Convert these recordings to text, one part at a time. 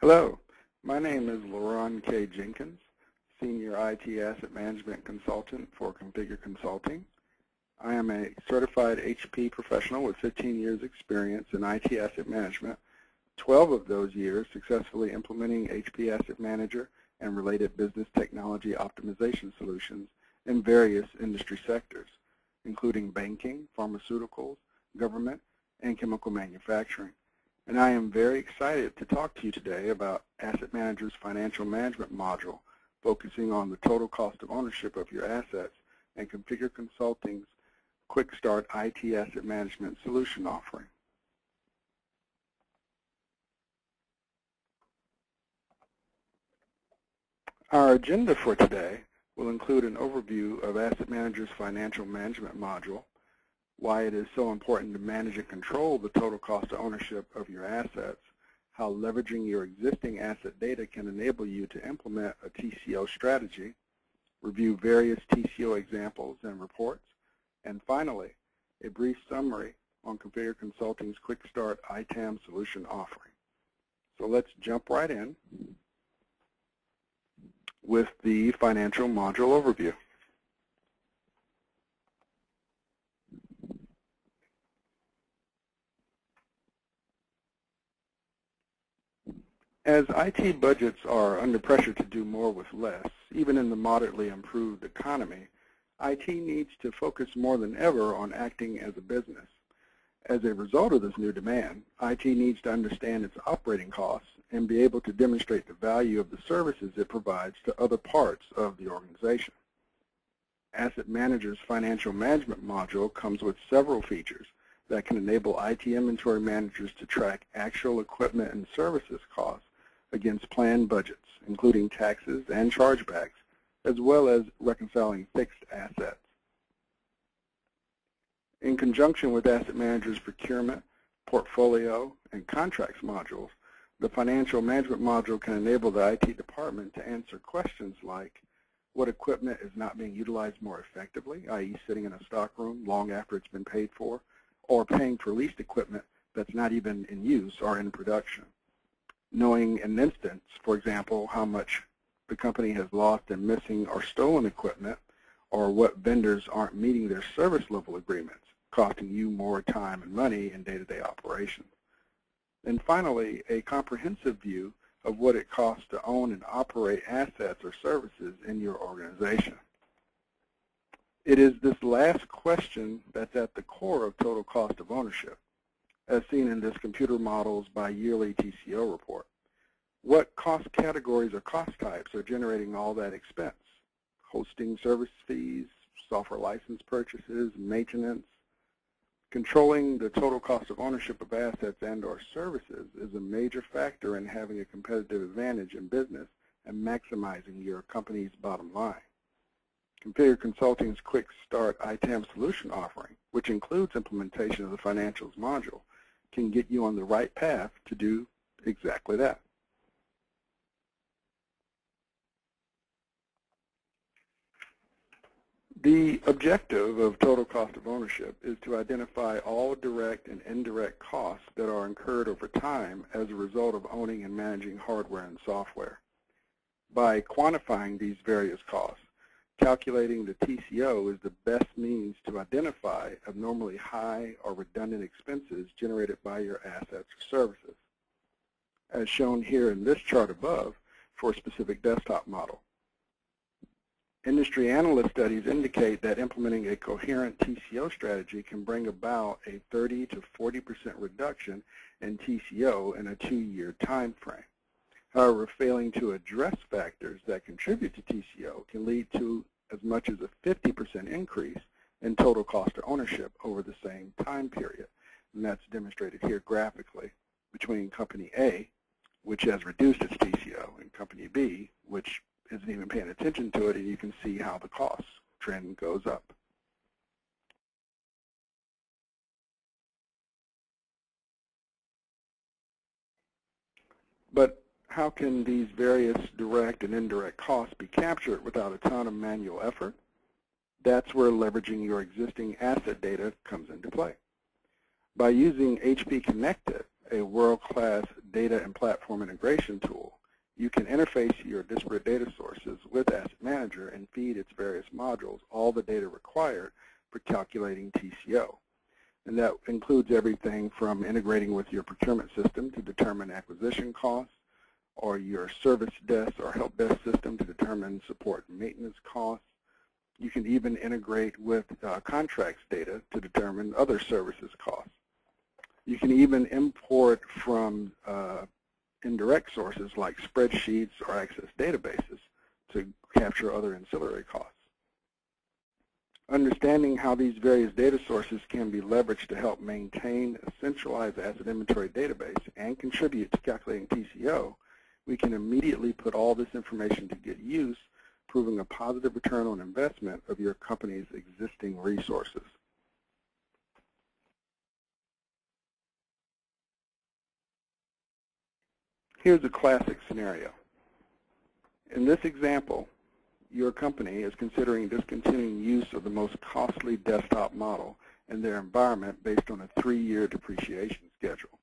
Hello, my name is Laron K. Jenkins, Senior IT Asset Management Consultant for Configure Consulting. I am a certified HP professional with 15 years experience in IT asset management, 12 of those years successfully implementing HP Asset Manager and related business technology optimization solutions in various industry sectors, including banking, pharmaceuticals, government, and chemical manufacturing. And I am very excited to talk to you today about Asset Manager's financial management module, focusing on the total cost of ownership of your assets and Configure Consulting's Quick Start IT Asset Management solution offering. Our agenda for today will include an overview of Asset Manager's financial management module, why it is so important to manage and control the total cost of ownership of your assets, how leveraging your existing asset data can enable you to implement a TCO strategy, review various TCO examples and reports, and finally, a brief summary on Configure Consulting's Quick Start ITAM solution offering. So let's jump right in with the financial module overview. As IT budgets are under pressure to do more with less, even in the moderately improved economy, IT needs to focus more than ever on acting as a business. As a result of this new demand, IT needs to understand its operating costs and be able to demonstrate the value of the services it provides to other parts of the organization. Asset Manager's financial management module comes with several features that can enable IT inventory managers to track actual equipment and services costs against planned budgets, including taxes and chargebacks, as well as reconciling fixed assets. In conjunction with Asset Manager's procurement, portfolio, and contracts modules, the financial management module can enable the IT department to answer questions like, what equipment is not being utilized more effectively, i.e. sitting in a stockroom long after it's been paid for, or paying for leased equipment that's not even in use or in production knowing in an instance, for example, how much the company has lost in missing or stolen equipment, or what vendors aren't meeting their service level agreements, costing you more time and money in day-to-day -day operations. And finally, a comprehensive view of what it costs to own and operate assets or services in your organization. It is this last question that's at the core of total cost of ownership as seen in this computer models by yearly TCO report. What cost categories or cost types are generating all that expense? Hosting service fees, software license purchases, maintenance. Controlling the total cost of ownership of assets and or services is a major factor in having a competitive advantage in business and maximizing your company's bottom line. Configure Consulting's Quick Start ITAM solution offering, which includes implementation of the financials module, can get you on the right path to do exactly that. The objective of total cost of ownership is to identify all direct and indirect costs that are incurred over time as a result of owning and managing hardware and software. By quantifying these various costs, Calculating the TCO is the best means to identify abnormally high or redundant expenses generated by your assets or services, as shown here in this chart above for a specific desktop model. Industry analyst studies indicate that implementing a coherent TCO strategy can bring about a 30 to 40% reduction in TCO in a two-year time frame. However, failing to address factors that contribute to TCO can lead to as much as a 50% increase in total cost of ownership over the same time period. And that's demonstrated here graphically between Company A, which has reduced its TCO, and Company B, which isn't even paying attention to it, and you can see how the cost trend goes up. But how can these various direct and indirect costs be captured without a ton of manual effort? That's where leveraging your existing asset data comes into play. By using HP Connect-It, a world-class data and platform integration tool, you can interface your disparate data sources with Asset Manager and feed its various modules all the data required for calculating TCO. And that includes everything from integrating with your procurement system to determine acquisition costs, or your service desk or help desk system to determine support and maintenance costs. You can even integrate with uh, contracts data to determine other services costs. You can even import from uh, indirect sources like spreadsheets or access databases to capture other ancillary costs. Understanding how these various data sources can be leveraged to help maintain a centralized asset inventory database and contribute to calculating TCO, we can immediately put all this information to good use, proving a positive return on investment of your company's existing resources. Here's a classic scenario. In this example, your company is considering discontinuing use of the most costly desktop model in their environment based on a three-year depreciation schedule.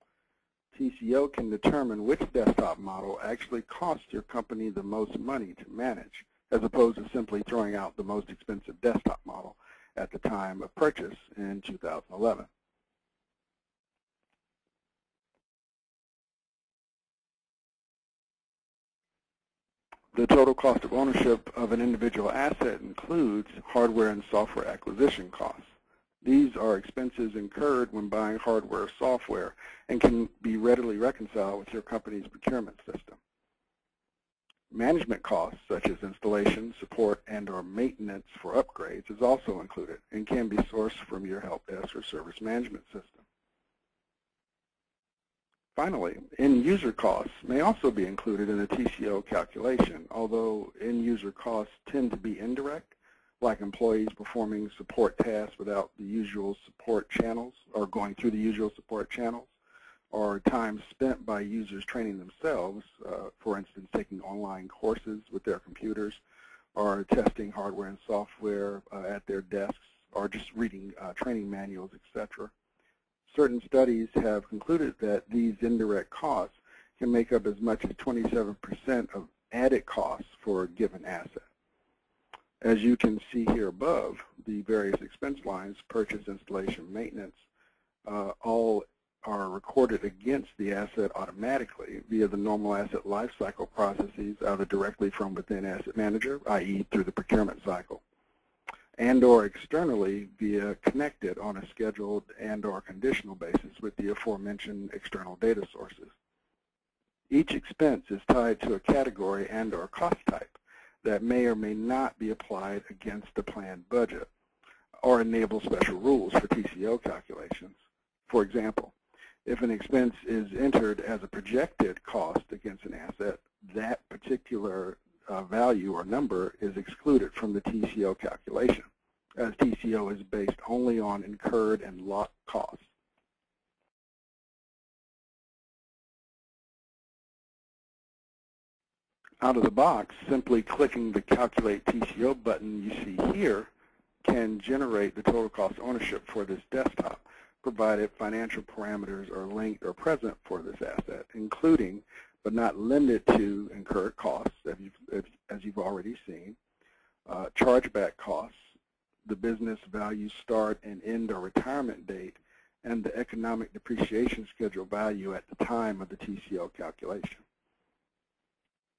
TCO can determine which desktop model actually costs your company the most money to manage, as opposed to simply throwing out the most expensive desktop model at the time of purchase in 2011. The total cost of ownership of an individual asset includes hardware and software acquisition costs. These are expenses incurred when buying hardware or software and can be readily reconciled with your company's procurement system. Management costs, such as installation, support, and or maintenance for upgrades, is also included and can be sourced from your help desk or service management system. Finally, end-user costs may also be included in the TCO calculation, although end-user costs tend to be indirect, like employees performing support tasks without the usual support channels or going through the usual support channels, or time spent by users training themselves, uh, for instance, taking online courses with their computers, or testing hardware and software uh, at their desks, or just reading uh, training manuals, etc certain studies have concluded that these indirect costs can make up as much as 27% of added costs for a given asset. As you can see here above, the various expense lines, purchase, installation, maintenance, uh, all are recorded against the asset automatically via the normal asset lifecycle processes either directly from within Asset Manager, i.e. through the procurement cycle and or externally via Connect-It on a scheduled and or conditional basis with the aforementioned external data sources. Each expense is tied to a category and or cost type that may or may not be applied against the planned budget or enable special rules for TCO calculations. For example, if an expense is entered as a projected cost against an asset, that particular uh, value or number is excluded from the TCO calculation, as TCO is based only on incurred and locked costs. Out of the box, simply clicking the Calculate TCO button you see here can generate the total cost ownership for this desktop, provided financial parameters are linked or present for this asset, including but not limited to incurred costs, as you've, as you've already seen, uh, chargeback costs, the business value start and end or retirement date, and the economic depreciation schedule value at the time of the TCO calculation.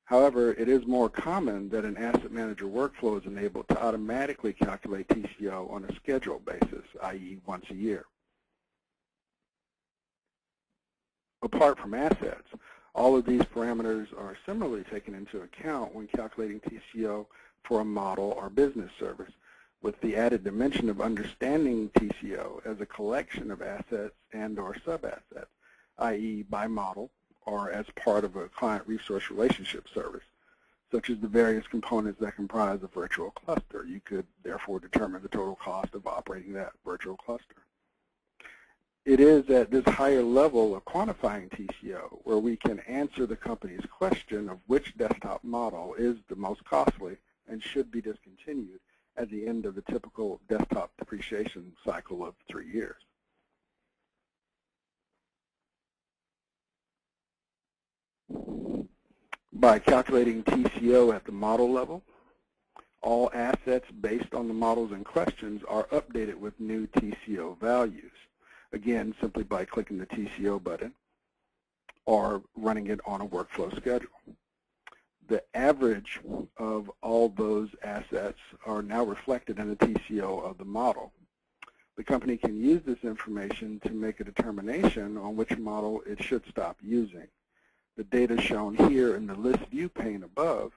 However, it is more common that an asset manager workflow is enabled to automatically calculate TCO on a schedule basis, i.e. once a year. Apart from assets, all of these parameters are similarly taken into account when calculating TCO for a model or business service, with the added dimension of understanding TCO as a collection of assets and or sub-assets, i.e. by model or as part of a client resource relationship service, such as the various components that comprise a virtual cluster. You could therefore determine the total cost of operating that virtual cluster. It is at this higher level of quantifying TCO where we can answer the company's question of which desktop model is the most costly and should be discontinued at the end of the typical desktop depreciation cycle of three years. by calculating TCO at the model level. All assets based on the models in questions are updated with new TCO values. Again, simply by clicking the TCO button or running it on a workflow schedule. The average of all those assets are now reflected in the TCO of the model. The company can use this information to make a determination on which model it should stop using. The data shown here in the list view pane above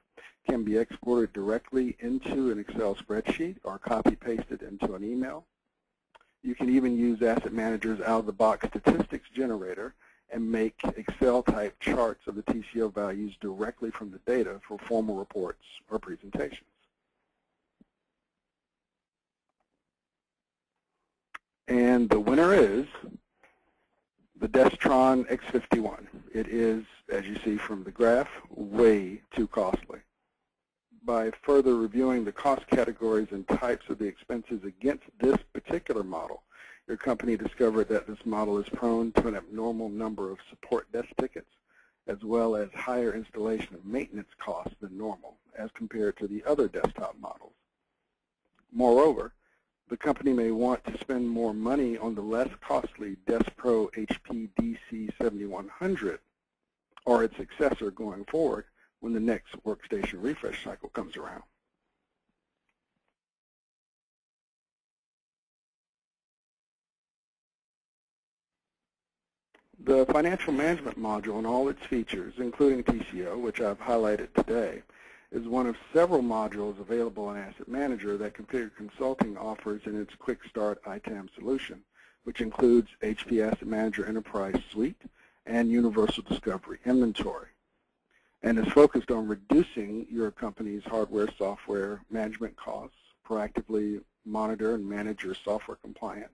can be exported directly into an Excel spreadsheet or copy-pasted into an email. You can even use Asset Manager's out-of-the-box statistics generator and make Excel-type charts of the TCO values directly from the data for formal reports or presentations. And the winner is the Destron X51. It is, as you see from the graph, way too costly. By further reviewing the cost categories and types of the expenses against this particular model, your company discovered that this model is prone to an abnormal number of support desk tickets, as well as higher installation and maintenance costs than normal, as compared to the other desktop models. Moreover, the company may want to spend more money on the less costly DeskPro HP DC7100 or its successor going forward when the next workstation refresh cycle comes around. The financial management module and all its features, including TCO, which I've highlighted today, is one of several modules available in Asset Manager that Configure Consulting offers in its Quick Start ITAM solution, which includes HP Asset Manager Enterprise Suite and Universal Discovery Inventory, and is focused on reducing your company's hardware software management costs, proactively monitor and manage your software compliance,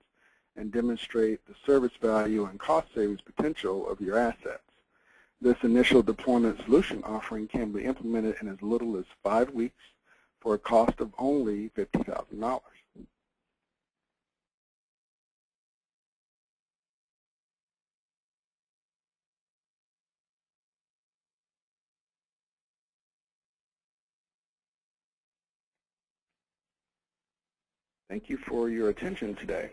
and demonstrate the service value and cost savings potential of your assets. This initial deployment solution offering can be implemented in as little as five weeks for a cost of only $50,000. Thank you for your attention today.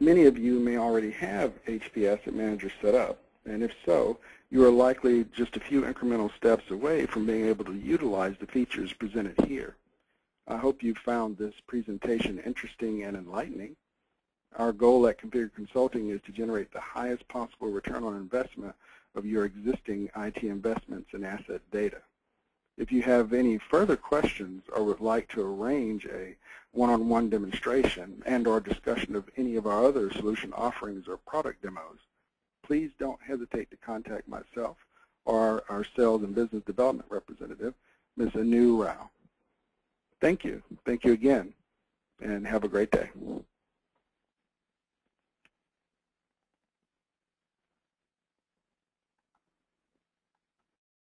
Many of you may already have HP Asset Manager set up, and if so, you are likely just a few incremental steps away from being able to utilize the features presented here. I hope you found this presentation interesting and enlightening. Our goal at Configure Consulting is to generate the highest possible return on investment of your existing IT investments and asset data. If you have any further questions or would like to arrange a one-on-one -on -one demonstration and or discussion of any of our other solution offerings or product demos, please don't hesitate to contact myself or our sales and business development representative, Ms. Anu Rao. Thank you. Thank you again, and have a great day.